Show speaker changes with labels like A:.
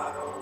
A: Claro.